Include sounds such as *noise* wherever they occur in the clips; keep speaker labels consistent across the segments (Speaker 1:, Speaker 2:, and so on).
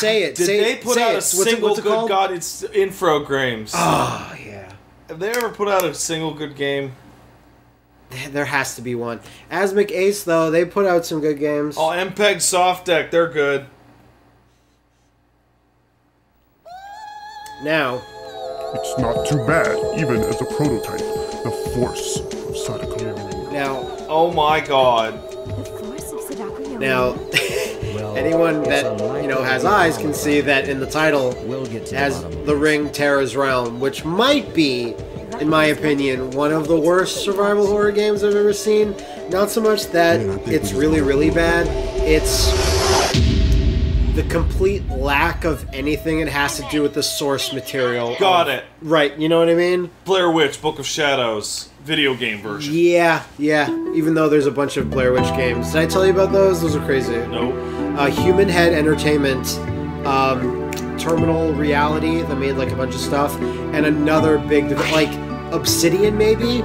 Speaker 1: Say it.
Speaker 2: Did
Speaker 1: say
Speaker 2: they put
Speaker 1: say
Speaker 2: out
Speaker 1: it.
Speaker 2: a
Speaker 1: What's it-
Speaker 2: single
Speaker 1: what's it
Speaker 2: good
Speaker 1: called?
Speaker 2: god? It's Infogrames.
Speaker 1: Oh ah, yeah.
Speaker 2: Have they ever put out a single good game?
Speaker 1: There has to be one. Asmik Ace though, they put out some good games.
Speaker 2: Oh, MPEG Soft Deck, they're good.
Speaker 1: Now,
Speaker 3: It's not too bad, even as a prototype. The force of Sadako.
Speaker 1: now,
Speaker 2: Oh my god.
Speaker 4: The force of Sadako
Speaker 1: now. *laughs*
Speaker 5: Well,
Speaker 1: Anyone that
Speaker 5: unlikely
Speaker 1: you know has eyes can see that in the title
Speaker 5: We'll get to the
Speaker 1: has
Speaker 5: bottom of
Speaker 1: the ring Terror's Realm, which might be, in my opinion, one of the worst survival horror games I've ever seen. Not so much that
Speaker 3: Yeah, I think
Speaker 1: it's really, really bad. It's the complete lack of anything it has to do with the source material.
Speaker 2: Got
Speaker 1: of-
Speaker 2: it.
Speaker 1: Right, you know what I mean?
Speaker 2: Blair Witch, Book of Shadows, video game version.
Speaker 1: Yeah, yeah. Even though there's a bunch of Blair Witch games. Did I tell you about those? Those are crazy.
Speaker 2: Nope.
Speaker 1: uh, Human Head Entertainment, um, Terminal Reality that made like a bunch of stuff, and another big like Obsidian maybe.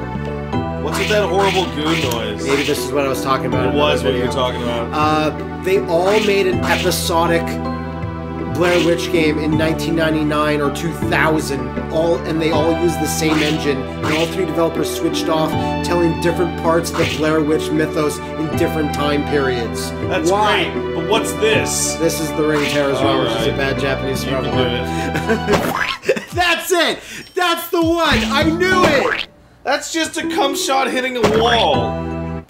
Speaker 2: What's with that horrible goo noise?
Speaker 1: Maybe this is what I was talking about.
Speaker 2: It was what you were talking about.
Speaker 1: Uh, they all made an episodic Blair Witch game in 1999 or 2000. All and they all used the same engine, and all three developers switched off, telling different parts of the Blair Witch mythos in different time periods.
Speaker 2: That's
Speaker 1: Why?
Speaker 2: great. But what's this?
Speaker 1: This is the Ring Terror's Realm, which is a bad Japanese
Speaker 2: You can
Speaker 1: survival
Speaker 2: do
Speaker 1: horror.
Speaker 2: it. *laughs*
Speaker 1: That's it! That's the one! I knew it!
Speaker 2: That's just a cum shot hitting a wall.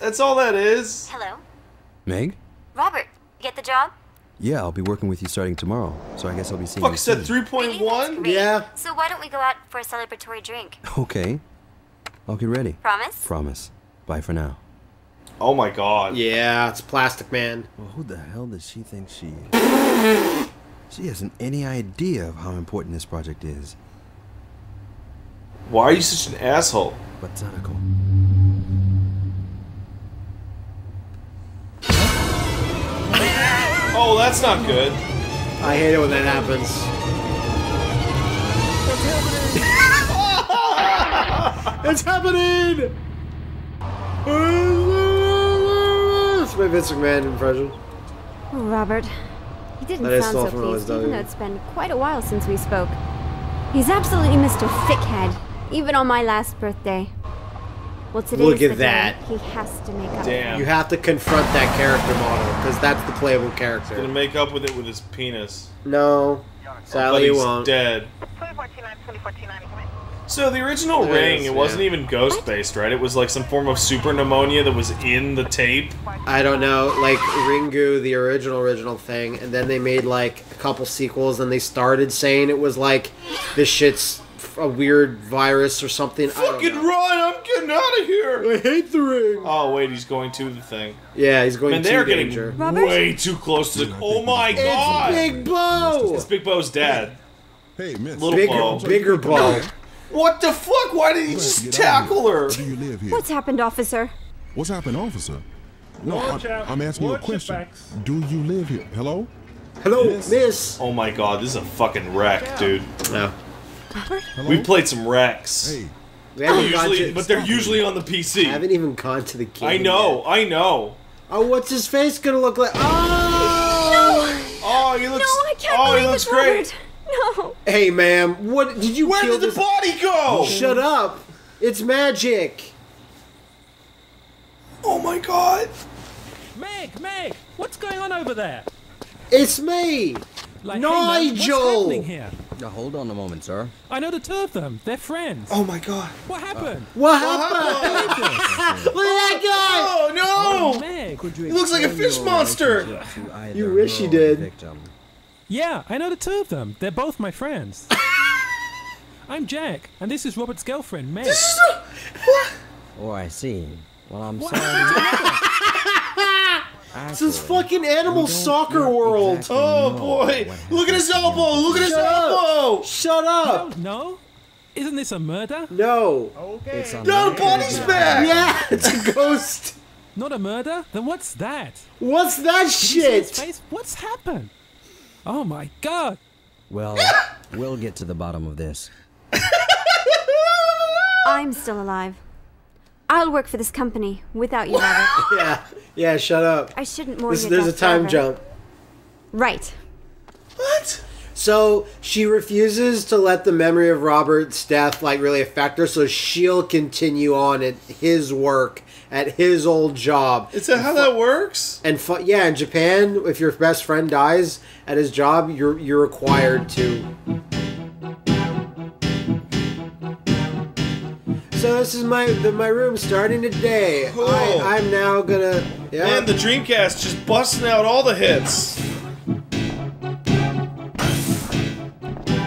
Speaker 2: That's all that is.
Speaker 6: Hello?
Speaker 5: Meg?
Speaker 6: Robert, you get the job?
Speaker 5: Yeah, I'll be working with you starting tomorrow, so I guess I'll be seeing
Speaker 2: Fuck
Speaker 5: you
Speaker 2: said 3.1?
Speaker 1: Yeah.
Speaker 6: So why don't we go out for a celebratory drink?
Speaker 5: Okay. I'll get ready.
Speaker 6: Promise?
Speaker 5: Promise. Bye for now.
Speaker 2: Oh my god.
Speaker 1: Yeah, it's Plastic Man.
Speaker 5: Well, who the hell does she think she is? she hasn't any idea of how important this project is.
Speaker 2: Why are you such an asshole?
Speaker 5: But Sadako.
Speaker 2: Oh, that's not good.
Speaker 1: I hate it when that happens. *laughs* it's happening! It's my Vince McMahon impression.
Speaker 4: Oh, Robert. He didn't
Speaker 1: That is
Speaker 4: sound so pleased, even though it's been quite a while since we spoke. He's absolutely Mr. Thickhead, even on my last birthday. Well, today's
Speaker 1: Look
Speaker 4: the
Speaker 1: at that.
Speaker 4: day he has to make up.
Speaker 2: Damn.
Speaker 1: You have to confront that character model, because that's the playable character.
Speaker 2: Gonna make up with it with his penis.
Speaker 1: No,
Speaker 2: But
Speaker 1: sadly you
Speaker 2: he's
Speaker 1: won't.
Speaker 2: dead.
Speaker 7: 2429, 2429, come in.
Speaker 2: So the original
Speaker 1: It
Speaker 2: ring,
Speaker 1: is,
Speaker 2: it wasn't
Speaker 1: yeah.
Speaker 2: even ghost based, right? It was like some form of super pneumonia that was in the tape.
Speaker 1: I don't know, like Ringu, the original original thing, and then they made like a couple sequels, and they started saying it was like this shit's a weird virus or something.
Speaker 2: Fucking run! I'm getting out of here.
Speaker 1: I hate the ring.
Speaker 2: Oh wait, he's going to the thing.
Speaker 1: Yeah, he's going
Speaker 2: And
Speaker 1: to
Speaker 2: they're getting.
Speaker 4: Robert?
Speaker 2: way too close to the. Oh my
Speaker 1: It's
Speaker 2: god!
Speaker 1: Big Bo.
Speaker 2: It's Big Bo's dad.
Speaker 3: Hey, miss.
Speaker 2: Little
Speaker 1: Bigger,
Speaker 2: Bo.
Speaker 1: bigger Bo.
Speaker 2: What the fuck? Why did he
Speaker 3: Go ahead,
Speaker 2: just
Speaker 3: get out of
Speaker 2: tackle her?
Speaker 3: Do you live here?
Speaker 4: What's happened, officer?
Speaker 3: What's happened, officer? No,
Speaker 8: Watch
Speaker 3: I,
Speaker 8: out.
Speaker 3: I'm asking you a question. Do you live here? Hello?
Speaker 1: Hello,
Speaker 3: Miss.
Speaker 1: Miss.
Speaker 2: Oh my god, this is a fucking wreck, dude.
Speaker 1: No,
Speaker 4: Robert?
Speaker 3: Hello?
Speaker 2: We played some Rex.
Speaker 3: Hey,
Speaker 1: we haven't gone
Speaker 2: Usually,
Speaker 1: to.
Speaker 2: but they're usually on the PC.
Speaker 1: I haven't even gone to the game.
Speaker 2: I know,
Speaker 1: yet.
Speaker 2: I know.
Speaker 1: Oh, what's his face gonna look like? Oh!
Speaker 2: Oh, he looks.
Speaker 4: No, I can't
Speaker 2: oh,
Speaker 4: believe
Speaker 2: he looks
Speaker 4: it,
Speaker 2: great.
Speaker 4: Robert. No.
Speaker 1: Hey, ma'am, what did you
Speaker 2: Where
Speaker 1: kill
Speaker 2: did the
Speaker 1: this?
Speaker 2: body go?
Speaker 1: Shut up! It's magic.
Speaker 2: Oh my god.
Speaker 8: Meg, Meg, what's going on over there?
Speaker 1: It's me,
Speaker 8: Like, hey, man, what's
Speaker 1: Nigel.
Speaker 8: happening here?
Speaker 5: Now, hold on a moment, sir.
Speaker 8: I know the two of them. Um, they're friends.
Speaker 2: Oh my god.
Speaker 8: What happened?
Speaker 1: What happened? happened? *laughs* Look at that
Speaker 2: Oh no!
Speaker 8: Oh, Meg.
Speaker 5: Could you
Speaker 2: He looks like a fish monster.
Speaker 5: relationship to either
Speaker 1: You wish
Speaker 5: her
Speaker 1: you did.
Speaker 5: Victim?
Speaker 8: Yeah, I know the two of them. Um, they're both my friends. *laughs* I'm Jack, and this is Robert's girlfriend, Meg.
Speaker 5: Oh, I see. Well, I'm
Speaker 8: What
Speaker 5: sorry.
Speaker 1: Guy! This is fucking Animal Soccer World.
Speaker 5: exactly
Speaker 2: Oh boy! Look at his elbow! Look at his
Speaker 1: Shut up.
Speaker 2: elbow!
Speaker 1: Shut up!
Speaker 8: No? Isn't this a murder?
Speaker 1: No.
Speaker 5: It's a
Speaker 2: No, the body's back!
Speaker 1: Yeah, *laughs* it's a ghost.
Speaker 8: Not a murder? Then what's that?
Speaker 1: What's that
Speaker 8: Did you see his
Speaker 1: shit?
Speaker 8: What's happened? Oh my god!
Speaker 5: Well, *laughs* we'll get to the bottom of this. *laughs*
Speaker 4: I'm still alive. I'll work for this company without you, Robert. *laughs*
Speaker 1: Yeah, yeah. Shut up.
Speaker 4: I shouldn't more
Speaker 1: This,
Speaker 4: your
Speaker 1: there's a time
Speaker 4: forever.
Speaker 1: jump.
Speaker 4: Right.
Speaker 2: What?
Speaker 1: So she refuses to let the memory of Robert's death like really affect her, so she'll continue on at his work at his old job.
Speaker 2: Is that how that works?
Speaker 1: And fu- yeah, in Japan, if your best friend dies at his job, you're you're required to. So this is my the, my room starting today.
Speaker 2: Cool.
Speaker 1: I, I'm now gonna yeah.
Speaker 2: Man, the Dreamcast just busting out all the hits.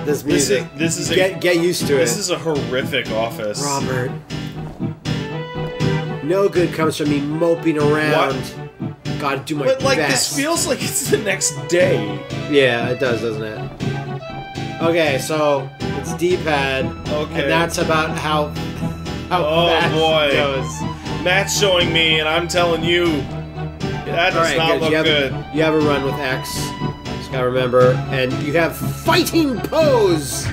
Speaker 1: this
Speaker 2: This
Speaker 1: music.
Speaker 2: is this is a
Speaker 1: get get used to it.
Speaker 2: this is a horrific office.
Speaker 1: Robert. No good comes from me moping around. Gotta do my
Speaker 2: But like
Speaker 1: best.
Speaker 2: this feels like it's the next day.
Speaker 1: Yeah, it does, doesn't it? Okay, so it's D-pad.
Speaker 2: Okay.
Speaker 1: And that's about how how
Speaker 2: Oh,
Speaker 1: fast
Speaker 2: boy.
Speaker 1: it goes.
Speaker 2: Matt's showing me, and I'm telling you, that does
Speaker 1: Alright,
Speaker 2: not
Speaker 1: good.
Speaker 2: look
Speaker 1: You have,
Speaker 2: good.
Speaker 1: you have a run with X. Just gotta remember. And you have fighting pose!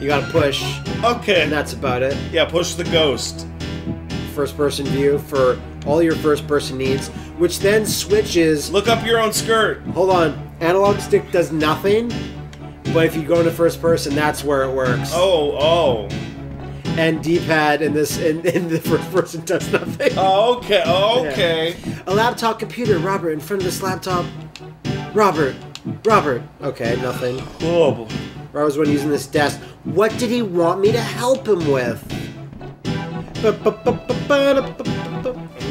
Speaker 1: You gotta push.
Speaker 2: Okay.
Speaker 1: And that's about it.
Speaker 2: Yeah, push the ghost.
Speaker 1: First person view for all your first person needs, which then switches
Speaker 2: Look up your own skirt.
Speaker 1: Hold on. Analog stick does nothing, but if you go into first person, that's where it works.
Speaker 2: Oh, oh.
Speaker 1: And D-pad in this in, in the first person does nothing.
Speaker 2: Oh, okay, oh, okay.
Speaker 1: A laptop computer, Robert, in front of this laptop. Robert, Robert. Okay, nothing.
Speaker 2: Oh, boy.
Speaker 1: Robert's one using this desk. What did he want me to help him with?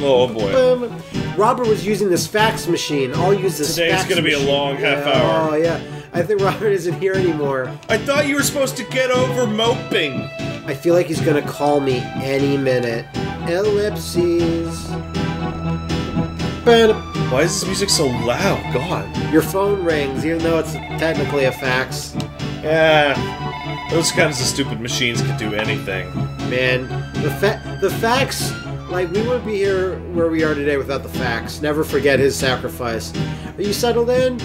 Speaker 2: oh boy.
Speaker 1: Robert was using this fax machine. I'll use this.
Speaker 2: Today's gonna be a long half
Speaker 1: Yeah,
Speaker 2: hour.
Speaker 1: Oh yeah. I think *laughs* Robert isn't here anymore.
Speaker 2: I thought you were supposed to get over moping.
Speaker 1: I feel like he's gonna call me any minute. Ellipses.
Speaker 2: Why is this music so loud? God.
Speaker 1: Your phone rings, even though it's technically a fax.
Speaker 2: Yeah. Those kinds of stupid machines can do anything.
Speaker 1: Man, the fa- the fax, like we wouldn't be here where we are today without the fax. Never forget his sacrifice. Are you settled in?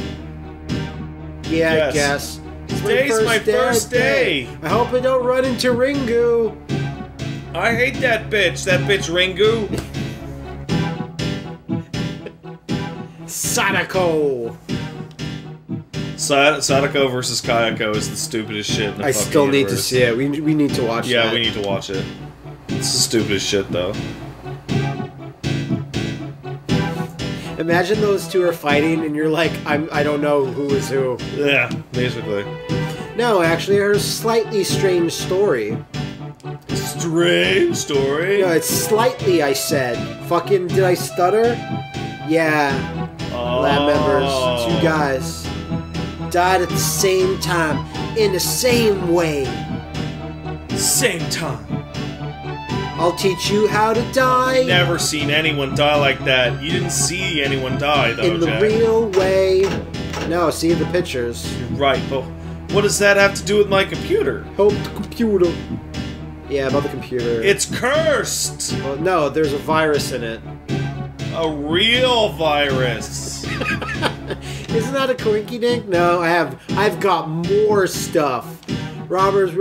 Speaker 1: Yeah, I guess.
Speaker 2: Today's my first day.
Speaker 1: I hope I don't run into Ringu.
Speaker 2: I hate that bitch. That bitch Ringu.
Speaker 1: Sadako.
Speaker 2: Sa- Sadako versus Kayako is the stupidest shit in the
Speaker 1: I still need to see it. We, we need to watch it.
Speaker 2: Yeah,
Speaker 1: that.
Speaker 2: we need to watch it. It's the stupidest shit, though.
Speaker 1: Imagine those two are fighting, and you're like, I'm, I don't know who is who.
Speaker 2: Yeah, basically.
Speaker 1: No, actually, I heard a slightly strange story.
Speaker 2: Strange story.
Speaker 1: No, it's slightly, I said. Fucking, did I stutter? Yeah, Oh. lab members, two oh. guys, died at the same time, in the same way.
Speaker 2: Same time.
Speaker 1: I'll teach you how to die
Speaker 2: Never seen anyone die like that. You didn't see anyone die, though,
Speaker 1: in the
Speaker 2: Jack.
Speaker 1: real way. No, see the pictures.
Speaker 2: You're Right, but what does that have to do with my computer?
Speaker 1: Help the computer. Yeah, about the computer.
Speaker 2: It's cursed!
Speaker 1: Well, no, there's a virus in it.
Speaker 2: A real virus. *laughs*
Speaker 1: Isn't that a coinky dink? No, I have. I've got more stuff. Robbers.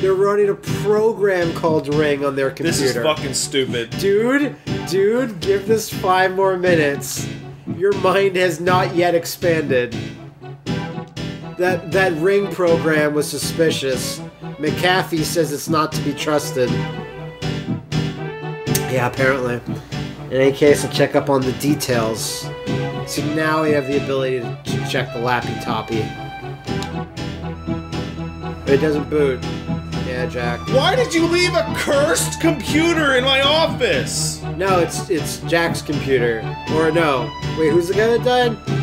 Speaker 1: They're running a program called Ring on their computer.
Speaker 2: This is fucking stupid.
Speaker 1: Dude, dude, give this five more minutes. Your mind has not yet expanded. That that Ring program was suspicious. McAfee says it's not to be trusted. Yeah, apparently. In any case, I'll check up on the details. So now we have the ability to check the lappy toppy. It doesn't boot. Yeah, Jack.
Speaker 2: Why did you leave a cursed computer in my office?
Speaker 1: No, it's it's Jack's computer. Or no. Wait, who's the guy that died?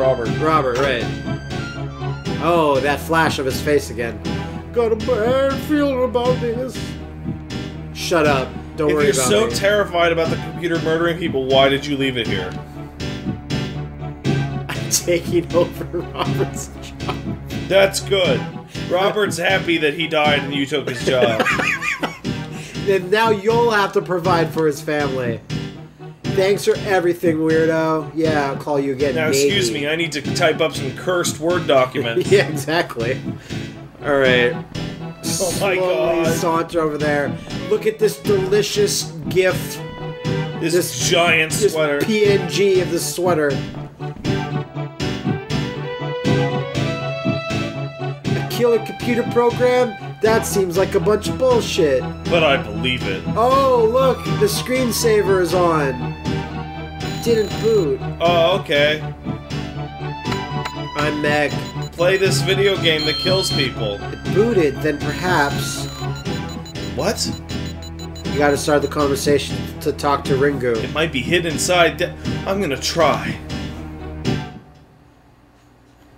Speaker 2: Robert.
Speaker 1: Robert, right. Oh, that flash of his face again. Got a bad feeling about this. Shut up. Don't
Speaker 2: If
Speaker 1: worry about it.
Speaker 2: you're so
Speaker 1: me.
Speaker 2: terrified about the computer murdering people, why did you leave it here? *laughs*
Speaker 1: I'm taking over Robert's job.
Speaker 2: That's good. Robert's happy that he died and you took his job. *laughs*
Speaker 1: And now you'll have to provide for his family. Thanks for everything, weirdo. Yeah, I'll call you again.
Speaker 2: Now,
Speaker 1: maybe.
Speaker 2: excuse me, I need to type up some cursed Word document. *laughs*
Speaker 1: yeah, exactly. All right.
Speaker 2: Oh my
Speaker 1: Slowly
Speaker 2: god.
Speaker 1: Saunter over there. Look at this delicious gift.
Speaker 2: This,
Speaker 1: this
Speaker 2: giant
Speaker 1: this
Speaker 2: sweater.
Speaker 1: PNG of the sweater. A killer computer program? That seems like a bunch of bullshit.
Speaker 2: But I believe it.
Speaker 1: Oh, look, the screensaver is on. Didn't boot.
Speaker 2: Oh, okay.
Speaker 1: I'm Meg.
Speaker 2: Play this video game that kills people.
Speaker 1: It Booted, then perhaps
Speaker 2: What?
Speaker 1: you gotta start the conversation to talk to Ringu.
Speaker 2: It might be hidden inside. de- I'm gonna try.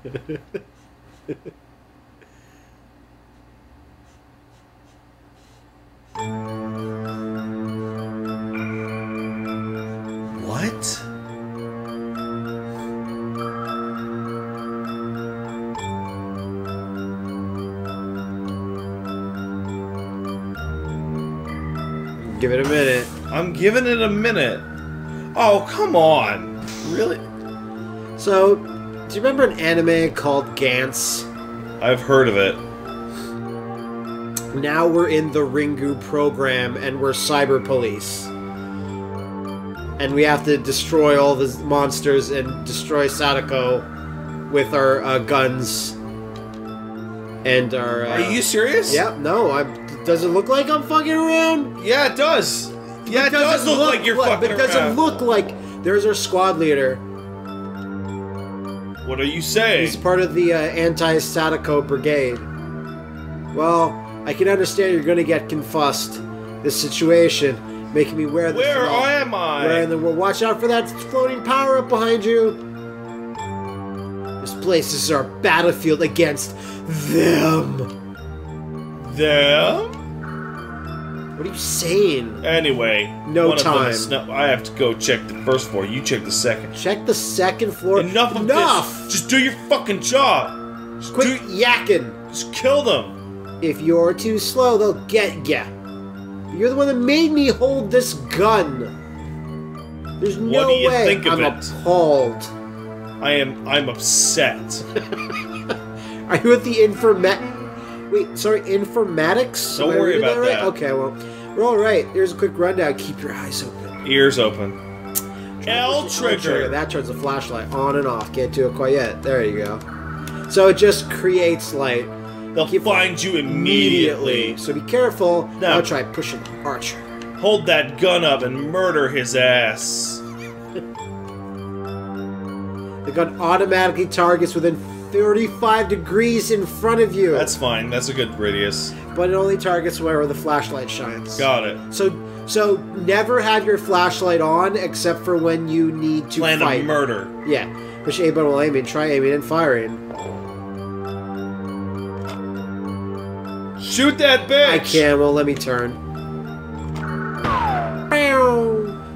Speaker 2: *laughs*
Speaker 1: Give it a minute.
Speaker 2: I'm giving it a minute. Oh, come on. Really?
Speaker 1: So, do you remember an anime called Gantz?
Speaker 2: I've heard of it.
Speaker 1: Now we're in the Ringu program and we're cyber police. And we have to destroy all the monsters and destroy Sadako with our uh, guns and our. Uh,
Speaker 2: Are you serious?
Speaker 1: Yep. no. I'm. Does it look like I'm fucking around?
Speaker 2: Yeah, it does. Yeah, it, does look, like you're fucking
Speaker 1: But
Speaker 2: around.
Speaker 1: it doesn't look like there's our squad leader?
Speaker 2: What are you saying?
Speaker 1: He's part of the uh, anti-Sadako brigade. Well, I can understand you're gonna get confussed. This situation making me wear this.
Speaker 2: Where am I?
Speaker 1: Wearing the well, watch out for that floating power up behind you. This place is our battlefield against them.
Speaker 2: Them?
Speaker 1: What are you saying?
Speaker 2: Anyway,
Speaker 1: No
Speaker 2: one of them
Speaker 1: time.
Speaker 2: snu- I have to go check the first floor. You check the second.
Speaker 1: Check the second floor.
Speaker 2: Enough of
Speaker 1: Enough!
Speaker 2: this. Just do your fucking job. Just,
Speaker 1: Quit
Speaker 2: do,
Speaker 1: yakking.
Speaker 2: just kill them.
Speaker 1: If you're too slow, they'll get ya. You're the one that made me hold this gun. There's no
Speaker 2: do you
Speaker 1: way. I'm
Speaker 2: it?
Speaker 1: appalled.
Speaker 2: I am. I'm upset. *laughs*
Speaker 1: Are you at the informat? Wait, sorry, informatics?
Speaker 2: Don't
Speaker 1: Am
Speaker 2: worry
Speaker 1: reading that
Speaker 2: about
Speaker 1: right?
Speaker 2: that.
Speaker 1: Okay, well, we're all right. Here's a quick rundown. Keep your eyes open.
Speaker 2: Ears open. L trigger.
Speaker 1: That turns the flashlight on and off. Can't do it quite yet. There you go. So it just creates light
Speaker 2: They'll
Speaker 1: Keep-
Speaker 2: find you immediately.
Speaker 1: So be careful.
Speaker 2: Now-
Speaker 1: Now try pushing the archer.
Speaker 2: Hold that gun up and murder his ass. *laughs*
Speaker 1: The gun automatically targets within 35 degrees in front of you.
Speaker 2: That's fine. That's a good radius.
Speaker 1: but it only targets wherever the flashlight shines.
Speaker 2: Got it.
Speaker 1: So so never have your flashlight on except for when you need to
Speaker 2: Plan
Speaker 1: fight.
Speaker 2: of murder.
Speaker 1: Yeah. Push A button while aiming, try aiming and firing.
Speaker 2: Shoot that bitch.
Speaker 1: I can, well let me turn.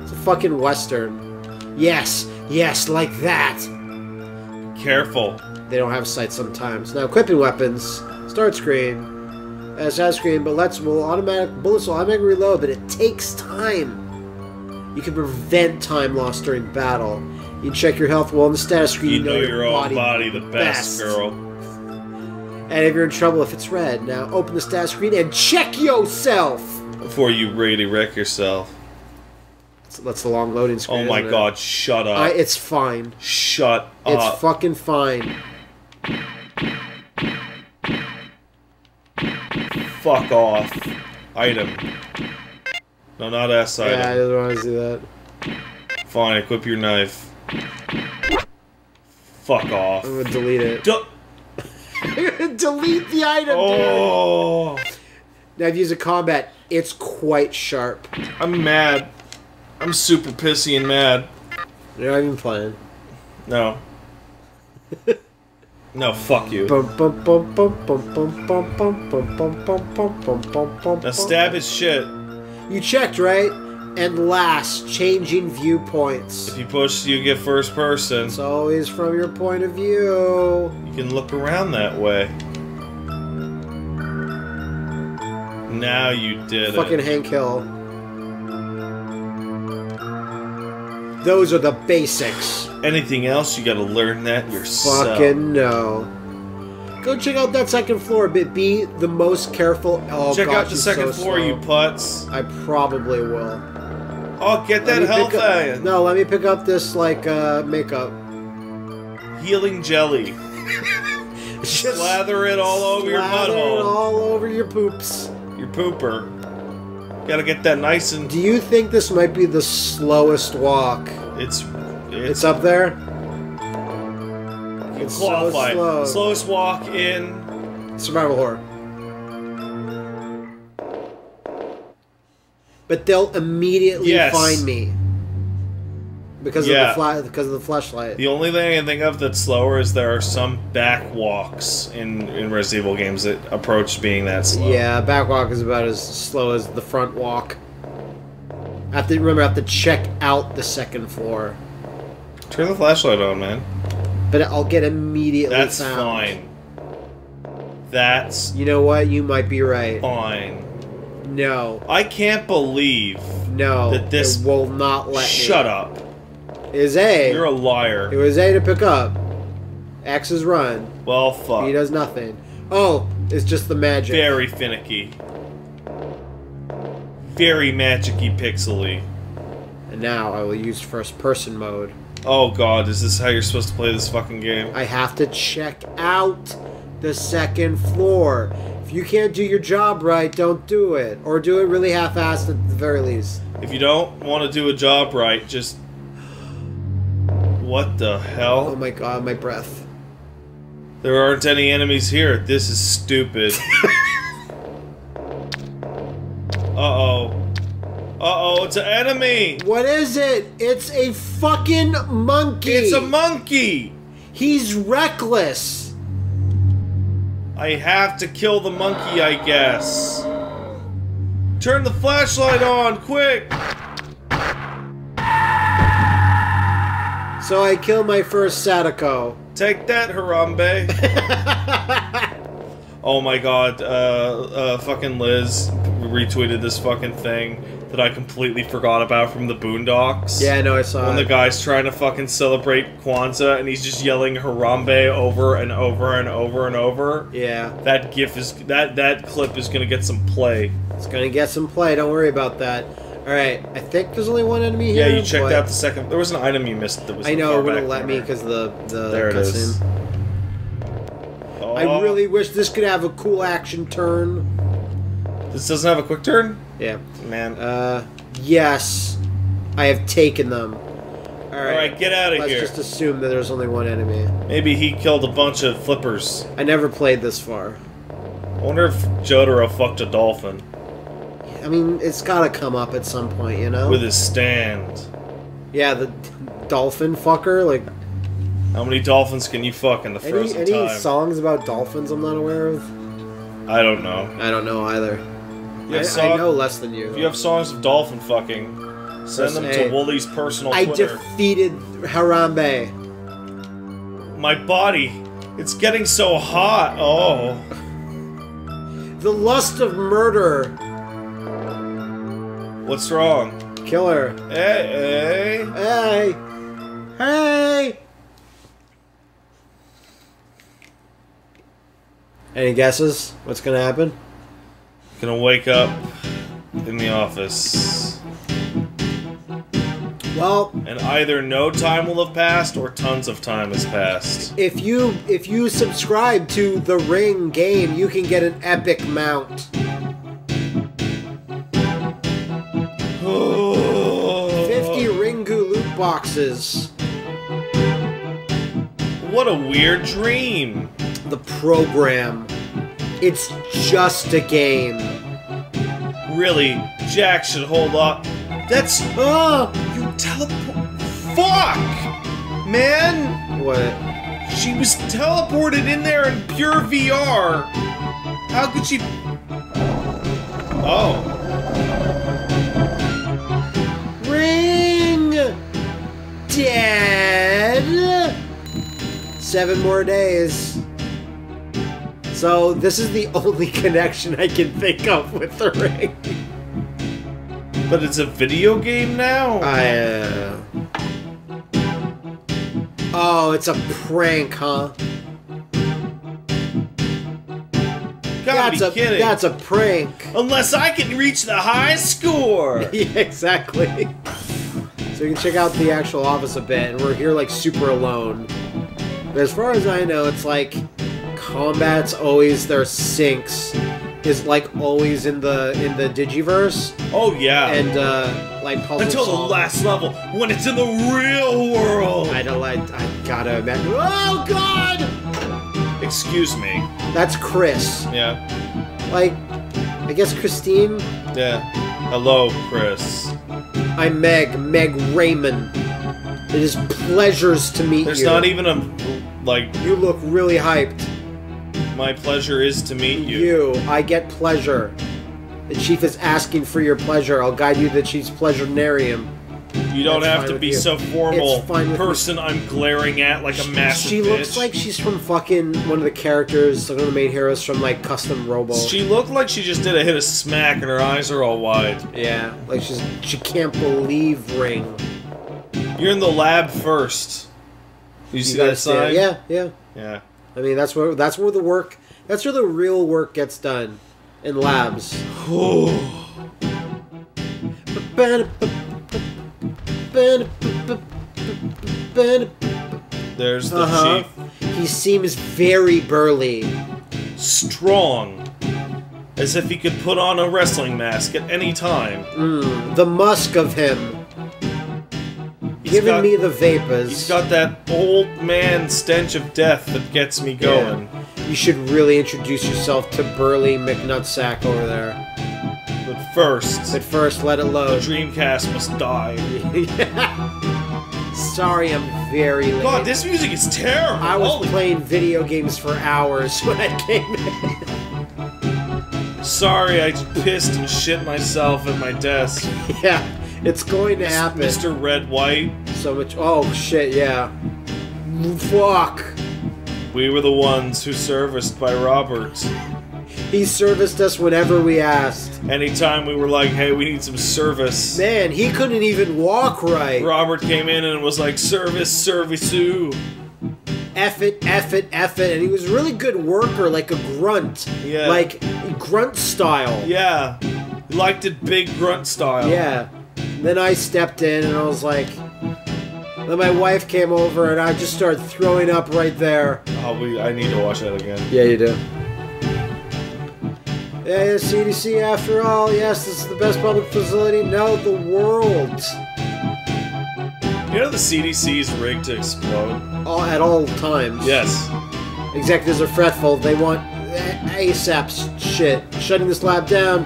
Speaker 1: It's a fucking western. Yes, yes, like that.
Speaker 2: Careful.
Speaker 1: They don't have sight sometimes. Now equipping weapons. Start screen. Uh, start screen, but let's will automatic bullets will automatically reload, but it takes time. You can prevent time loss during battle. You check your health well on the status screen.
Speaker 2: You know your own body the best,
Speaker 1: best.
Speaker 2: girl.
Speaker 1: And if you're in trouble, if it's red, now open the status screen and check yourself.
Speaker 2: Before you really wreck yourself.
Speaker 1: That's, that's the long loading screen.
Speaker 2: Oh my
Speaker 1: isn't it?
Speaker 2: god, shut up.
Speaker 1: I, it's fine.
Speaker 2: shut
Speaker 1: It's
Speaker 2: up.
Speaker 1: It's fucking fine.
Speaker 2: Fuck off. Item. No, not S item.
Speaker 1: Yeah, I didn't want to see that.
Speaker 2: Fine, equip your knife. Fuck off.
Speaker 1: I'm gonna delete it.
Speaker 2: Du- *laughs*
Speaker 1: delete the item, dude.
Speaker 2: oh,
Speaker 1: Now, I've used a combat. It's quite sharp.
Speaker 2: I'm mad. I'm super pissy and mad.
Speaker 1: You're not even playing.
Speaker 2: No. *laughs* No, fuck you. Now stab his shit.
Speaker 1: You checked, right? And last, changing viewpoints.
Speaker 2: If you push, you get first person.
Speaker 1: It's always from your point of view.
Speaker 2: You can look around that way. Now you did
Speaker 1: Fucking
Speaker 2: it.
Speaker 1: Fucking Hank Hill. Those are the basics.
Speaker 2: Anything else, you gotta learn that yourself.
Speaker 1: Fucking no. Go check out that second floor, but be the most careful. Oh,
Speaker 2: Check out the second
Speaker 1: so
Speaker 2: floor,
Speaker 1: slow.
Speaker 2: you putz.
Speaker 1: I probably will.
Speaker 2: Oh, get that health
Speaker 1: up-. No, let me pick up this like uh, makeup.
Speaker 2: Healing jelly.
Speaker 1: Just *laughs*
Speaker 2: Slather it all over your
Speaker 1: slather it
Speaker 2: butthole.
Speaker 1: all over your poops.
Speaker 2: Your pooper. Gotta get that nice and.
Speaker 1: Do you think this might be the slowest walk?
Speaker 2: It's.
Speaker 1: It's
Speaker 2: It's
Speaker 1: up there.
Speaker 2: You
Speaker 1: it's so slow.
Speaker 2: Slowest walk in.
Speaker 1: Survival horror. But they'll immediately
Speaker 2: Yes.
Speaker 1: find me because
Speaker 2: Yeah.
Speaker 1: of the because of the flashlight.
Speaker 2: The only thing I can think of that's slower is there are some back walks in in Resident Evil games that approach being that slow.
Speaker 1: Yeah, back walk is about as slow as the front walk. I have to remember. I have to check out the second floor,
Speaker 2: Turn the flashlight on, man.
Speaker 1: but I'll get immediately
Speaker 2: That's
Speaker 1: found.
Speaker 2: fine. That's
Speaker 1: You know what? You might be right.
Speaker 2: fine.
Speaker 1: No,
Speaker 2: I can't believe.
Speaker 1: no,
Speaker 2: That this-
Speaker 1: will not let me.
Speaker 2: Shut up.
Speaker 1: Was A.
Speaker 2: You're a liar.
Speaker 1: It was A to pick up. X is run.
Speaker 2: Well, fuck.
Speaker 1: He does nothing. Oh, it's just the magic.
Speaker 2: Very finicky. Very magicy pixely.
Speaker 1: And now I will use first person mode.
Speaker 2: Oh god, is this how you're supposed to play this fucking game?
Speaker 1: I have to check out the second floor. If you can't do your job right, don't do it. Or do it really half assed at the very least.
Speaker 2: If you don't want to do a job right, just. What the hell?
Speaker 1: Oh my god, my breath.
Speaker 2: There aren't any enemies here. This is stupid. *laughs* uh oh. Uh oh, it's an enemy!
Speaker 1: What is it? It's a fucking monkey.
Speaker 2: It's a monkey!
Speaker 1: He's reckless.
Speaker 2: I have to kill the monkey, I guess. Turn the flashlight on, quick!
Speaker 1: So I kill my first Sadako.
Speaker 2: Take that, Harambe. *laughs* oh my god, uh, uh, fucking Liz retweeted this fucking thing that I completely forgot about from the Boondocks.
Speaker 1: Yeah, I know I saw
Speaker 2: When
Speaker 1: it.
Speaker 2: the guy's trying to fucking celebrate Kwanzaa and he's just yelling Harambe over and over and over and over.
Speaker 1: yeah,
Speaker 2: That gif is that that clip is gonna get some play.
Speaker 1: it's gonna get some play. Don't worry about that. All right, I think there's only one enemy here.
Speaker 2: Yeah, you checked out the second. There was an item you missed that was.
Speaker 1: I know it wouldn't let me because the the
Speaker 2: There it is. Oh,
Speaker 1: I really wish this could have a cool action turn.
Speaker 2: This doesn't have a quick turn,
Speaker 1: Yeah.
Speaker 2: man.
Speaker 1: Uh, yes, I have taken them. All
Speaker 2: All
Speaker 1: right,
Speaker 2: get out of here.
Speaker 1: let's just assume that there's only one enemy.
Speaker 2: Maybe he killed a bunch of flippers.
Speaker 1: I never played this far.
Speaker 2: I wonder if Jotaro fucked a dolphin
Speaker 1: I mean, it's gotta come up at some point, you know.
Speaker 2: with his stand.
Speaker 1: yeah, the dolphin fucker. Like
Speaker 2: How many dolphins can you fuck in the
Speaker 1: any
Speaker 2: frozen
Speaker 1: any
Speaker 2: time?
Speaker 1: songs about dolphins I'm not aware of.
Speaker 2: I don't know.
Speaker 1: I don't know either. I,
Speaker 2: have,
Speaker 1: I know less than you.
Speaker 2: if you have songs of dolphin fucking, send them
Speaker 1: Hey,
Speaker 2: to Woolie's personal
Speaker 1: I
Speaker 2: Twitter.
Speaker 1: defeated Harambe.
Speaker 2: My body, it's getting so hot. Oh,
Speaker 1: The lust of murder.
Speaker 2: What's wrong?
Speaker 1: Killer.
Speaker 2: Hey, hey.
Speaker 1: Hey. Hey. Any guesses? What's gonna happen?
Speaker 2: Gonna wake up in the office,
Speaker 1: Well,
Speaker 2: and either no time will have passed or tons of time has passed.
Speaker 1: if you if you subscribe to the Ring game, you can get an epic mount. Boxes.
Speaker 2: What a weird dream.
Speaker 1: The program. It's just a game.
Speaker 2: Really, Jack should hold up. That's
Speaker 1: Oh,
Speaker 2: you teleport. Fuck, man.
Speaker 1: what?
Speaker 2: She was teleported in there in pure VR. How could she? Oh,
Speaker 1: dead. Seven more days. So this is the *laughs* only connection I can think of with the ring.
Speaker 2: but it's a video game now.
Speaker 1: I. Uh... Oh, it's a prank, huh?
Speaker 2: Gotta
Speaker 1: that's
Speaker 2: be
Speaker 1: a
Speaker 2: kidding.
Speaker 1: that's a prank.
Speaker 2: Unless I can reach the high score. *laughs*
Speaker 1: yeah, exactly. So you can check out the actual office a bit, and we're here like super alone. But as far as I know, it's like combat's always their sinks is like always in the in the digiverse
Speaker 2: Oh yeah.
Speaker 1: and uh like puzzle
Speaker 2: Until the last level, when it's in the real world.
Speaker 1: I don't like I gotta imagine Oh god!
Speaker 2: Excuse me.
Speaker 1: That's Chris.
Speaker 2: Yeah.
Speaker 1: Like I guess Christine?
Speaker 2: Yeah. Hello, Chris.
Speaker 1: I'm Meg, Meg Raymond. It is pleasures to meet
Speaker 2: There's
Speaker 1: you.
Speaker 2: not even a like.
Speaker 1: You look really hyped.
Speaker 2: My pleasure is to meet you.
Speaker 1: You, I get pleasure. The chief is asking for your pleasure. I'll guide you to the chief's pleasurenarium.
Speaker 2: You don't
Speaker 1: That's
Speaker 2: have to be
Speaker 1: you.
Speaker 2: so formal.
Speaker 1: With me.
Speaker 2: person I'm glaring at like a massive
Speaker 1: she looks
Speaker 2: bitch.
Speaker 1: like she's from fucking one of the characters, one of the main heroes from like Custom Robo.
Speaker 2: She looked like she just did a hit of smack and her eyes are all wide.
Speaker 1: yeah, like she's she can't believe Ring.
Speaker 2: You're in the lab first. You, see that sign?
Speaker 1: Yeah, yeah.
Speaker 2: Yeah.
Speaker 1: I mean, that's where that's where the work. That's where the real work gets done in labs. *sighs*
Speaker 2: There's the
Speaker 1: Uh-huh.
Speaker 2: chief.
Speaker 1: He seems very burly.
Speaker 2: Strong. As if he could put on a wrestling mask at any time.
Speaker 1: The musk of him,
Speaker 2: He's
Speaker 1: giving
Speaker 2: got-
Speaker 1: me the vapors.
Speaker 2: He's got that old man stench of death that gets me going.
Speaker 1: You should really introduce yourself to burly McNutsack over there.
Speaker 2: First,
Speaker 1: But first, let it
Speaker 2: the
Speaker 1: load.
Speaker 2: Dreamcast must die. *laughs*
Speaker 1: Sorry, I'm very late.
Speaker 2: God, this music is terrible.
Speaker 1: I was
Speaker 2: Holy-
Speaker 1: playing video games for hours *laughs* when I came in.
Speaker 2: Sorry, I pissed and shit myself at my desk. *laughs*
Speaker 1: yeah, it's going to happen.
Speaker 2: Mr. Red White,
Speaker 1: So much. Oh shit! Yeah. Fuck.
Speaker 2: we were the ones who serviced by Robert.
Speaker 1: He serviced us whenever we asked.
Speaker 2: Anytime we were like, hey, we need some service.
Speaker 1: Man, he couldn't even walk right.
Speaker 2: Robert came in and was like, service, serviceu.
Speaker 1: F it, F it, F it, and he was a really good worker, like a grunt.
Speaker 2: Yeah.
Speaker 1: Like grunt style.
Speaker 2: Yeah. He liked it big grunt style.
Speaker 1: Yeah. Then I stepped in and I was like. Then my wife came over and I just started throwing up right there.
Speaker 2: Oh, we, I need to watch that again.
Speaker 1: Yeah, you do. Yeah, CDC after all. Yes, this is the best public facility. No, the world.
Speaker 2: You know the CDC's rigged to explode?
Speaker 1: All, at all times.
Speaker 2: Yes.
Speaker 1: Executives are fretful. They want ASAP shit. Shutting this lab down.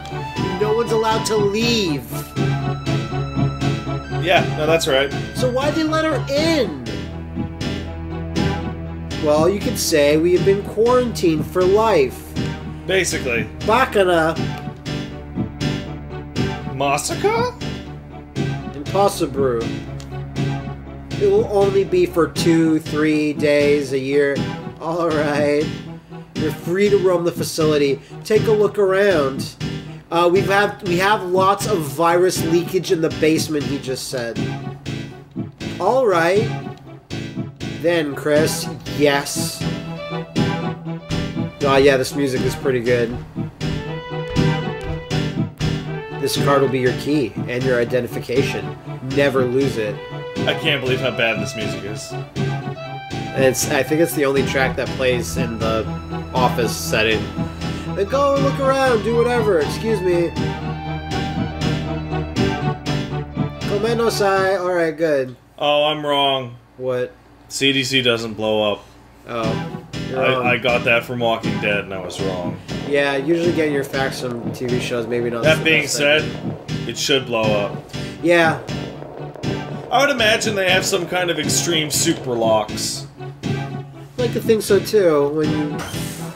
Speaker 1: No one's allowed to leave.
Speaker 2: Yeah, no, that's right.
Speaker 1: So why'd they let her in? Well, you could say we have been quarantined for life.
Speaker 2: Basically.
Speaker 1: Bacana,
Speaker 2: Massacre?
Speaker 1: Impossible. It will only be for two, three days a year. Alright. You're free to roam the facility. Take a look around. Uh, we have we have lots of virus leakage in the basement. He just said. All right. Then, Chris. Yes. Oh yeah, this music is pretty good. This card will be your key and your identification. Never lose it.
Speaker 2: I can't believe how bad this music is.
Speaker 1: And it's I think it's the only track that plays in the office setting. Then go and look around, do whatever. Excuse me. Komenosai. All right, good.
Speaker 2: Oh, I'm wrong.
Speaker 1: What?
Speaker 2: CDC doesn't blow up.
Speaker 1: Oh.
Speaker 2: I, I got that from Walking Dead and I was wrong.
Speaker 1: yeah. Usually get your facts from TV shows, maybe not.
Speaker 2: That being said,
Speaker 1: thing.
Speaker 2: it should blow up.
Speaker 1: yeah.
Speaker 2: I would imagine they have some kind of extreme super locks.
Speaker 1: I like to think so too. When you.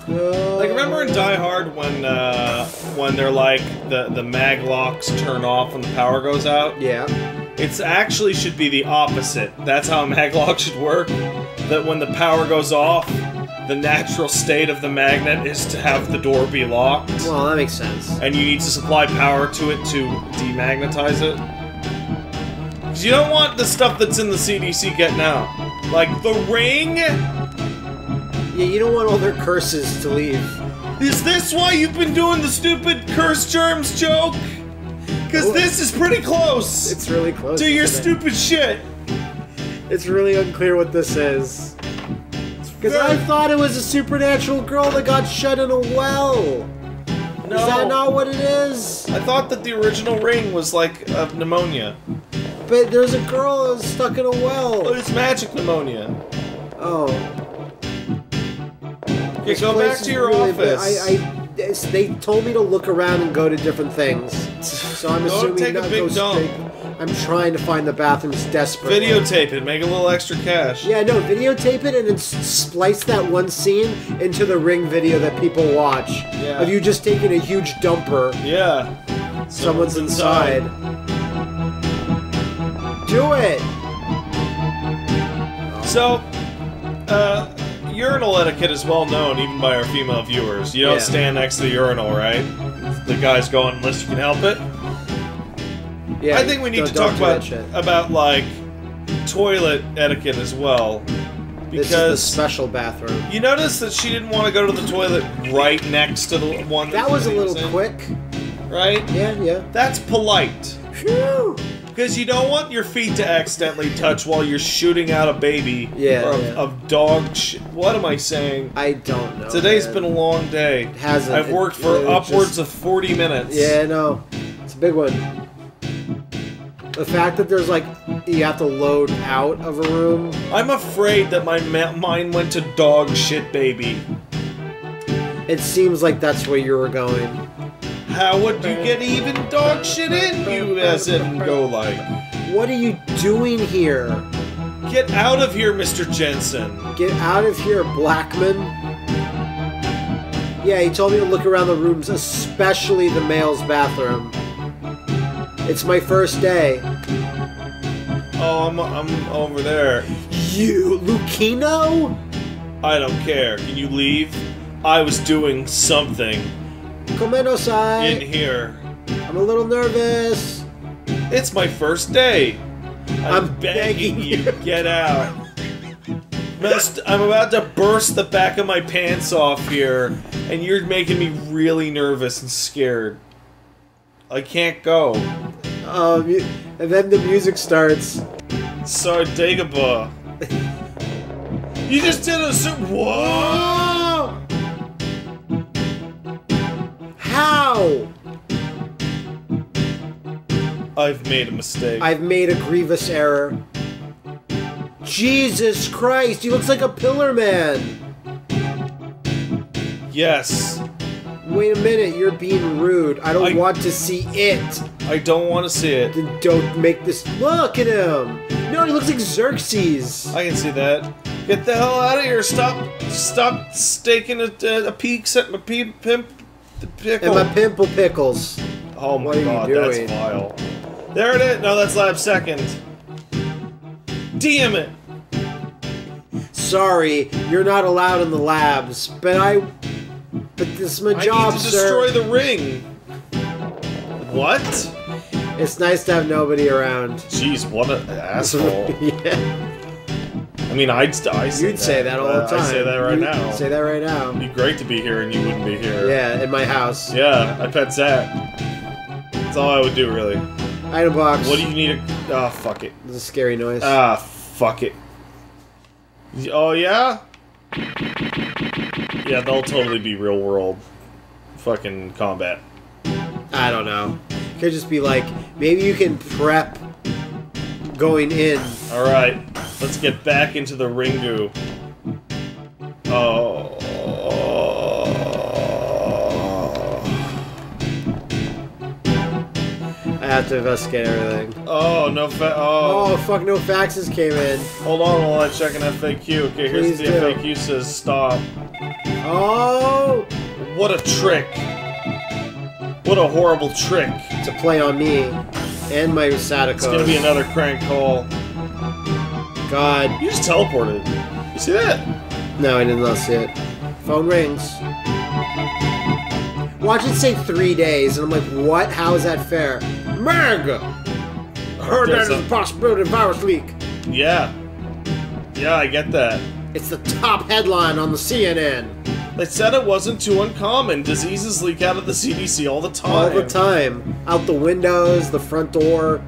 Speaker 1: Uh,
Speaker 2: Like remember in Die Hard when uh, when they're like the the mag locks turn off when the power goes out?
Speaker 1: Yeah.
Speaker 2: It's actually should be the opposite. That's how a *laughs* mag lock should work. That when the power goes off, the natural state of the magnet is to have the door be locked,
Speaker 1: Well, that makes sense.
Speaker 2: and you need to supply power to it to demagnetize it. Because you don't want the stuff that's in the CDC getting out. Like the ring?
Speaker 1: Yeah, you don't want all their curses to leave.
Speaker 2: Is this why you've been doing the stupid curse germs joke? Because oh. this is pretty close
Speaker 1: It's really close.
Speaker 2: to your stupid shit.
Speaker 1: It's really unclear what this is. Because I thought it was a supernatural girl that got shut in a well.
Speaker 2: No.
Speaker 1: Is that not what it is?
Speaker 2: I thought that the original ring was like uh, pneumonia.
Speaker 1: But there's a girl that's stuck in a
Speaker 2: Oh,
Speaker 1: well.
Speaker 2: it's magic pneumonia.
Speaker 1: Oh.
Speaker 2: Okay,
Speaker 1: This
Speaker 2: go back to your
Speaker 1: really
Speaker 2: office.
Speaker 1: I, I, they told me to look around and go to different things. *laughs* So I'm assuming
Speaker 2: take a
Speaker 1: not
Speaker 2: big
Speaker 1: go
Speaker 2: dump.
Speaker 1: straight. I'm trying to find the bathrooms desperately.
Speaker 2: Videotape it, make a little extra cash.
Speaker 1: Yeah, no, videotape it and then splice that one scene into the ring video that people watch.
Speaker 2: Yeah.
Speaker 1: Of you just taking a huge dumper.
Speaker 2: Yeah.
Speaker 1: Someone's inside. Do it!
Speaker 2: So, uh, urinal etiquette is well known even by our female viewers. You don't
Speaker 1: Yeah.
Speaker 2: stand next to the urinal, right? The guy's going unless you can help it.
Speaker 1: Yeah,
Speaker 2: I think we need to talk about about like toilet etiquette as well.
Speaker 1: This is the
Speaker 2: Because
Speaker 1: special bathroom.
Speaker 2: you notice that she didn't want to go to the toilet right next to the one
Speaker 1: That was a little
Speaker 2: in,
Speaker 1: quick.
Speaker 2: right?
Speaker 1: Yeah, yeah.
Speaker 2: That's polite.
Speaker 1: Phew.
Speaker 2: Because you don't want your feet to accidentally touch while you're shooting out a baby.
Speaker 1: Yeah,
Speaker 2: Or
Speaker 1: yeah.
Speaker 2: of dog shit. What am I saying?
Speaker 1: I don't know.
Speaker 2: Today's
Speaker 1: man.
Speaker 2: been a long day.
Speaker 1: It hasn't.
Speaker 2: I've
Speaker 1: It-
Speaker 2: worked for
Speaker 1: it
Speaker 2: upwards
Speaker 1: just-
Speaker 2: of 40 minutes.
Speaker 1: Yeah, no. It's a big one. The fact that there's like you have to load out of a room.
Speaker 2: I'm afraid that my ma- mind went to dog shit baby.
Speaker 1: It seems like that's where you were going.
Speaker 2: How would you get even dog shit in you as in go like?
Speaker 1: What are you doing here?
Speaker 2: Get out of here, Mr. Jensen.
Speaker 1: Get out of here, Blackman. Yeah, he told me to look around the rooms, especially the male's bathroom. It's my first day.
Speaker 2: Oh, I'm, I'm over there.
Speaker 1: You, Lucino?
Speaker 2: I don't care. Can you leave? I was doing something
Speaker 1: Come in,
Speaker 2: in here.
Speaker 1: I'm a little nervous.
Speaker 2: It's my first day. I'm,
Speaker 1: I'm
Speaker 2: begging,
Speaker 1: begging
Speaker 2: you,
Speaker 1: you.
Speaker 2: get out. *laughs* Must, I'm about to burst the back of my pants off here, and you're making me really nervous and scared. I can't go.
Speaker 1: Um, and then the music starts.
Speaker 2: Sorry, Dagobah. You just did a su- what?
Speaker 1: How?
Speaker 2: I've made a mistake.
Speaker 1: I've made a grievous error. Jesus Christ, he looks like a pillar man.
Speaker 2: yes,
Speaker 1: Wait a minute, you're being rude. I don't
Speaker 2: I-
Speaker 1: want to see it.
Speaker 2: I don't want to see it.
Speaker 1: Then don't make this. Look at him. No, he looks like Xerxes.
Speaker 2: I can see that. Get the hell out of here! Stop! Stop staking a, a, a peaks at my pe- pimp the pickle.
Speaker 1: And my pimple pickles.
Speaker 2: oh my
Speaker 1: what
Speaker 2: god, that's vile. There it is. No, that's lab second. Damn it!
Speaker 1: Sorry, you're not allowed in the labs, but I. But this is my
Speaker 2: I
Speaker 1: job,
Speaker 2: need to
Speaker 1: sir.
Speaker 2: destroy the ring. What?
Speaker 1: It's nice to have nobody around.
Speaker 2: Jeez, what an asshole. *laughs*
Speaker 1: yeah,
Speaker 2: I mean, I'd I say
Speaker 1: you'd say that all the
Speaker 2: Uh,
Speaker 1: time.
Speaker 2: I say that right
Speaker 1: You'd
Speaker 2: now.
Speaker 1: Say that right now.
Speaker 2: It'd be great to be here and you wouldn't be here.
Speaker 1: Yeah, in my house.
Speaker 2: Yeah, I pet Zach. That's all I would do, really.
Speaker 1: Item box.
Speaker 2: What do you need? A, oh, fuck it.
Speaker 1: This is a scary noise.
Speaker 2: Ah, fuck it. Oh, yeah? Yeah, they'll totally be real world fucking combat.
Speaker 1: I don't know. Could just be like, maybe you can prep going in.
Speaker 2: Alright, let's get back into the Ringu. Oh.
Speaker 1: I have to investigate everything.
Speaker 2: Oh, no fa- oh.
Speaker 1: Oh, fuck, no faxes came in.
Speaker 2: Hold on while I check an FAQ. Okay, here's
Speaker 1: Please
Speaker 2: the
Speaker 1: do.
Speaker 2: FAQ says stop.
Speaker 1: Oh!
Speaker 2: What a trick. What a horrible trick.
Speaker 1: To play on me and my Sadako.
Speaker 2: It's gonna be another crank call.
Speaker 1: God.
Speaker 2: You just teleported. You see that?
Speaker 1: No, I did not see it. Phone rings. Watch it say three days, and I'm like, what? How is that fair? Meg! I heard
Speaker 2: There's
Speaker 1: there's
Speaker 2: a-
Speaker 1: a possibility of virus leak.
Speaker 2: Yeah. Yeah, I get that.
Speaker 1: It's the top headline on the CNN.
Speaker 2: They said it wasn't too uncommon. Diseases leak out of the CDC all the time.
Speaker 1: All the time. Out the windows, the front door.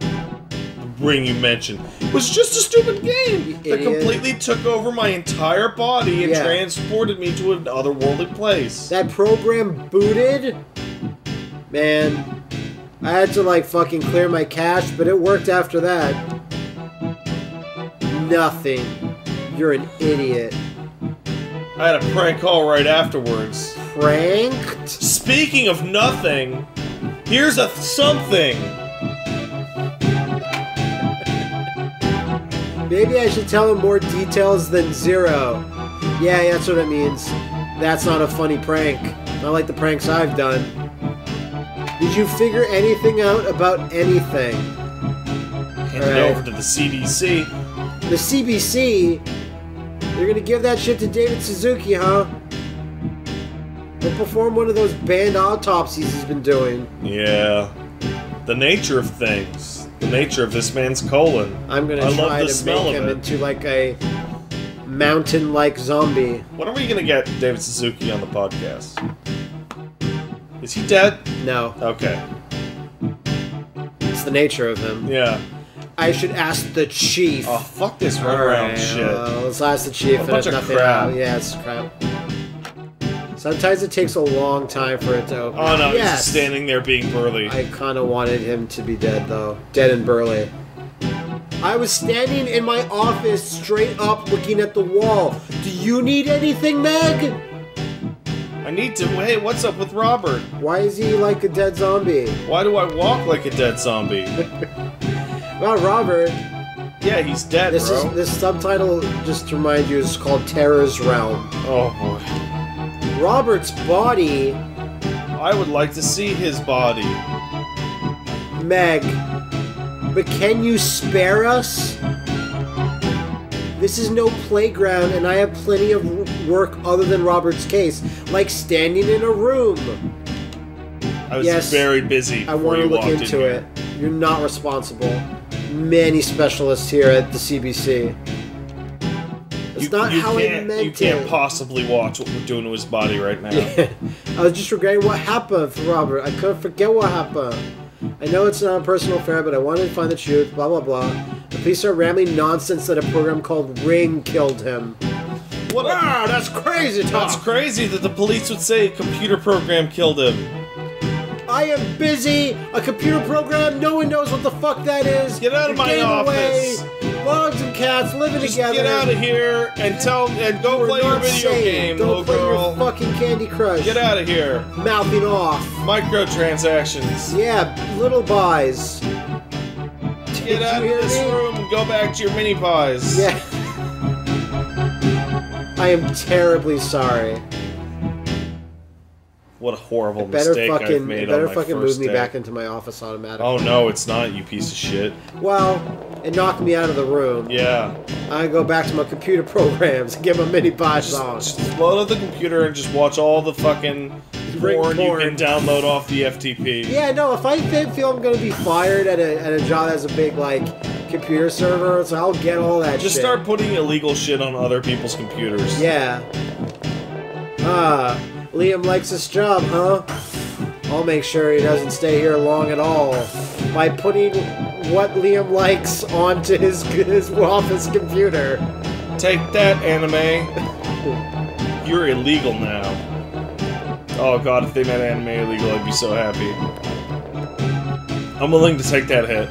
Speaker 2: The ring you mentioned was just a stupid game that
Speaker 1: idiot.
Speaker 2: completely took over my entire body and
Speaker 1: Yeah.
Speaker 2: transported me to an otherworldly place.
Speaker 1: That program booted. Man, I had to like fucking clear my cache, but it worked after that. Nothing. You're an idiot.
Speaker 2: I had a prank call right afterwards.
Speaker 1: Pranked?
Speaker 2: Speaking of nothing, here's a something.
Speaker 1: Maybe I should tell him more details than zero. Yeah, that's what it means. That's not a funny prank. Not like the pranks I've done. Did you figure anything out about anything?
Speaker 2: Hand it over to the CDC.
Speaker 1: The CBC? You're gonna give that shit to David Suzuki, huh? He'll perform one of those band autopsies he's been doing.
Speaker 2: Yeah. The nature of things. The nature of this man's colon.
Speaker 1: I'm gonna
Speaker 2: I love
Speaker 1: try to make him into like a mountain-like zombie.
Speaker 2: When are we gonna get David Suzuki on the podcast? Is he dead?
Speaker 1: No,
Speaker 2: Okay.
Speaker 1: it's the nature of him.
Speaker 2: Yeah.
Speaker 1: I should ask the chief.
Speaker 2: Oh, fuck this runaround
Speaker 1: Alright,
Speaker 2: shit.
Speaker 1: uh, let's ask the chief.
Speaker 2: A
Speaker 1: and
Speaker 2: bunch
Speaker 1: if
Speaker 2: of
Speaker 1: nothing
Speaker 2: crap.
Speaker 1: out- Yeah, it's crap. Sometimes it takes a long time for it to open.
Speaker 2: Oh no, he's just standing there being burly.
Speaker 1: I kind of wanted him to be dead, though. Dead and burly. I was standing in my office straight up looking at the wall. Do you need anything, Meg?
Speaker 2: I need to. Hey, what's up with Robert?
Speaker 1: Why is he like a dead zombie?
Speaker 2: Why do I walk like a dead zombie? *laughs*
Speaker 1: Well, Robert,
Speaker 2: Yeah, he's dead,
Speaker 1: this
Speaker 2: bro.
Speaker 1: is this subtitle just to remind you is called Terror's Realm.
Speaker 2: Oh boy.
Speaker 1: Robert's body,
Speaker 2: I would like to see his body.
Speaker 1: Meg. But can you spare us? This is no playground, and I have plenty of work other than Robert's case, like standing in a room.
Speaker 2: I was
Speaker 1: Yes,
Speaker 2: very busy.
Speaker 1: I want to look into
Speaker 2: in
Speaker 1: it. You're not responsible. Many specialists here at the CBC. It's
Speaker 2: You,
Speaker 1: not
Speaker 2: you
Speaker 1: how I
Speaker 2: can't,
Speaker 1: meant
Speaker 2: You can't
Speaker 1: it.
Speaker 2: possibly watch what we're doing to his body right now. *laughs*
Speaker 1: I was just regretting what happened for Robert. I couldn't forget what happened. I know it's not a personal affair, but I wanted to find the truth, blah blah blah. The police are rambling nonsense that a program called Ring killed him.
Speaker 2: What? a-
Speaker 1: Wow, that's crazy talk!
Speaker 2: That's crazy that the police would say a computer program killed him.
Speaker 1: I am busy! A computer program, no one knows what the fuck that is!
Speaker 2: Get out of my
Speaker 1: getting
Speaker 2: office.
Speaker 1: Away. Dogs and cats living
Speaker 2: Just
Speaker 1: together.
Speaker 2: get out of here and tell and go
Speaker 1: We're
Speaker 2: play your video
Speaker 1: sane.
Speaker 2: game,
Speaker 1: Don't
Speaker 2: little
Speaker 1: play
Speaker 2: girl.
Speaker 1: your fucking Candy Crush.
Speaker 2: Get out of here.
Speaker 1: Mouthing off.
Speaker 2: Microtransactions.
Speaker 1: Yeah, little buys.
Speaker 2: Get
Speaker 1: Did
Speaker 2: out of this
Speaker 1: me?
Speaker 2: room and go back to your mini pies.
Speaker 1: Yeah. *laughs* I am terribly sorry.
Speaker 2: What a horrible
Speaker 1: Better
Speaker 2: mistake I've
Speaker 1: fucking,
Speaker 2: made
Speaker 1: better
Speaker 2: on my
Speaker 1: fucking move me
Speaker 2: day.
Speaker 1: back into my office automatically.
Speaker 2: Oh no, it's not, you piece of shit.
Speaker 1: Well, it knocked me out of the room.
Speaker 2: Yeah.
Speaker 1: I go back to my computer *laughs* programs and get my mini
Speaker 2: Just,
Speaker 1: on.
Speaker 2: just load up the computer and just watch all the fucking porn,
Speaker 1: porn.
Speaker 2: you can download off the FTP.
Speaker 1: Yeah, no, if I feel I'm gonna be fired at a, at a job that has a big, like, computer server, so I'll get all that
Speaker 2: Just
Speaker 1: shit.
Speaker 2: start putting illegal shit on other people's computers.
Speaker 1: Yeah. Ah, Liam likes his job, huh? I'll make sure he doesn't stay here long at all by putting what Liam likes onto his his office computer.
Speaker 2: Take that, anime. You're illegal now. Oh god, if they made anime illegal, I'd be so happy. I'm willing to take that hit.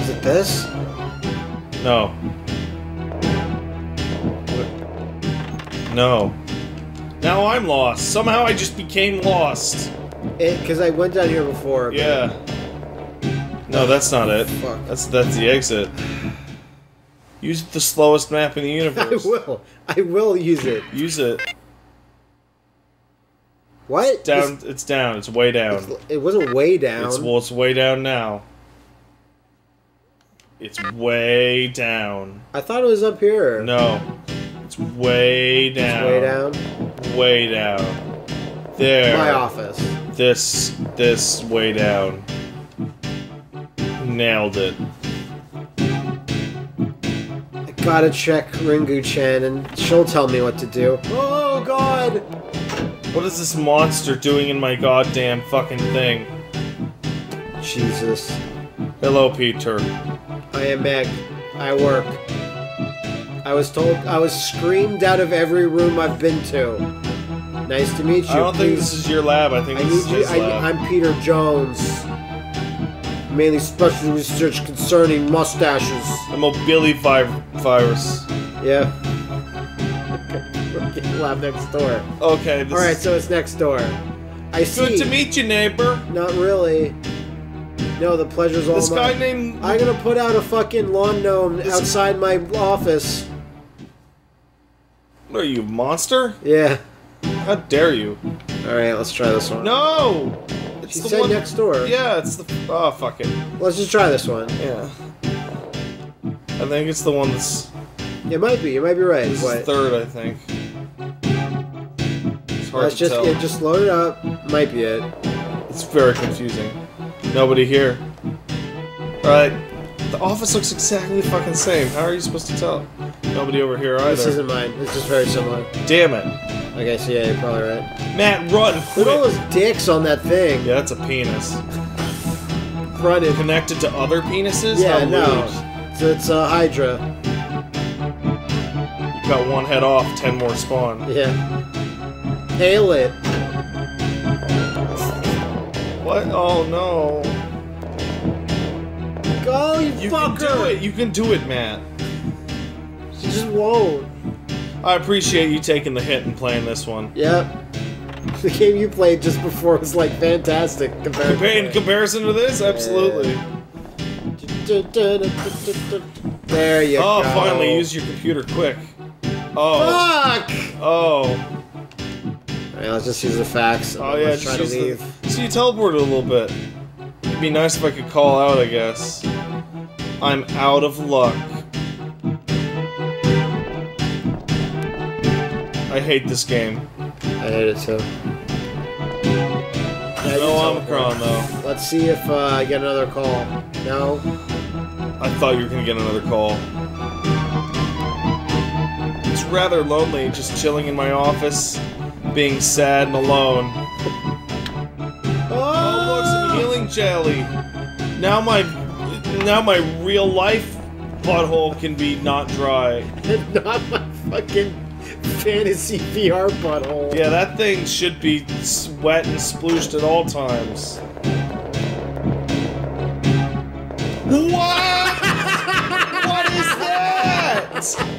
Speaker 1: Is it this?
Speaker 2: No. No. Now I'm lost. Somehow I just became lost.
Speaker 1: Because I went down here before.
Speaker 2: Yeah. No, that's not it.
Speaker 1: Fuck.
Speaker 2: That's that's the exit. Use the slowest map in the *laughs* universe.
Speaker 1: I will. I will use it.
Speaker 2: Use it.
Speaker 1: What?
Speaker 2: Down. It's down. It's way down.
Speaker 1: It's- it wasn't way down.
Speaker 2: It's well, it's way down now. It's way down.
Speaker 1: I thought it was up here.
Speaker 2: No, it's way
Speaker 1: It's
Speaker 2: down.
Speaker 1: way down.
Speaker 2: Way down. There.
Speaker 1: My office.
Speaker 2: This. This. Way down. Nailed it.
Speaker 1: I gotta check Ringu Chan and she'll tell me what to do. Oh god!
Speaker 2: What is this monster doing in my goddamn fucking thing?
Speaker 1: Jesus.
Speaker 2: Hello, Peter.
Speaker 1: I I am Meg. I work. I was told I was screamed out of every room I've been to. Nice to meet you.
Speaker 2: I don't think this is your lab. I think
Speaker 1: I
Speaker 2: this
Speaker 1: need
Speaker 2: is
Speaker 1: you. I. I'm Peter Jones. Mainly special research concerning mustaches.
Speaker 2: The mobili vi- virus.
Speaker 1: Yeah. Lab next door.
Speaker 2: Okay. This
Speaker 1: All right, so it's next door. I see.
Speaker 2: Good to meet you, neighbor.
Speaker 1: Not really. No, the pleasure's all
Speaker 2: This guy named.
Speaker 1: I'm gonna put out a fucking lawn gnome
Speaker 2: This-
Speaker 1: outside my office.
Speaker 2: What are you, monster?
Speaker 1: Yeah.
Speaker 2: How dare you?
Speaker 1: All right, let's try this one.
Speaker 2: No! It's
Speaker 1: She
Speaker 2: the
Speaker 1: said
Speaker 2: one
Speaker 1: next door.
Speaker 2: Yeah, it's the. Oh, fuck it.
Speaker 1: Let's just try this one.
Speaker 2: Yeah. I think it's the one that's.
Speaker 1: It might be. You might be right.
Speaker 2: This
Speaker 1: but
Speaker 2: is third, I think. It's hard
Speaker 1: let's
Speaker 2: to
Speaker 1: just
Speaker 2: tell.
Speaker 1: it just load it up. Might be it.
Speaker 2: It's very confusing. Nobody here. Alright. The office looks exactly the fucking same. How are you supposed to tell? Nobody over here either.
Speaker 1: This isn't mine. It's just very similar.
Speaker 2: Damn it.
Speaker 1: Okay, so yeah, you're probably right.
Speaker 2: Matt, run!
Speaker 1: Look at all those dicks on that thing.
Speaker 2: Yeah, that's a penis.
Speaker 1: Fronted.
Speaker 2: Connected to other penises?
Speaker 1: Yeah,
Speaker 2: How
Speaker 1: no.
Speaker 2: rude.
Speaker 1: So it's a Hydra.
Speaker 2: You cut one head off, ten more spawn.
Speaker 1: Yeah. Hail it.
Speaker 2: What? Oh no.
Speaker 1: Go, you,
Speaker 2: You
Speaker 1: fucker!
Speaker 2: can do it! You can do it, Matt.
Speaker 1: Just won't.
Speaker 2: I appreciate you taking the hit and playing this one.
Speaker 1: Yep. *laughs* The game you played just before was like fantastic compared
Speaker 2: Compa- In comparison to this, absolutely.
Speaker 1: There you
Speaker 2: Oh,
Speaker 1: go.
Speaker 2: Oh, finally, use your computer quick. Oh,
Speaker 1: Fuck!
Speaker 2: oh,
Speaker 1: Alright, let's just use the facts.
Speaker 2: oh yeah. Just
Speaker 1: to
Speaker 2: use
Speaker 1: leave.
Speaker 2: The, so you teleported a little bit. It'd be nice if I could call out, I guess. I'm out of luck. Hate this game.
Speaker 1: I hate it too. Yeah,
Speaker 2: No Omicron, though.
Speaker 1: Let's see if uh, I get another call. No?
Speaker 2: I thought you were gonna get another call. It's rather lonely just chilling in my office, being sad and alone. Oh, look, some healing jelly. Now my, now my real life butthole can be not dry. *laughs*
Speaker 1: Not my fucking fantasy VR butthole.
Speaker 2: Yeah, that thing should be wet and splooshed at all times. What? what is that?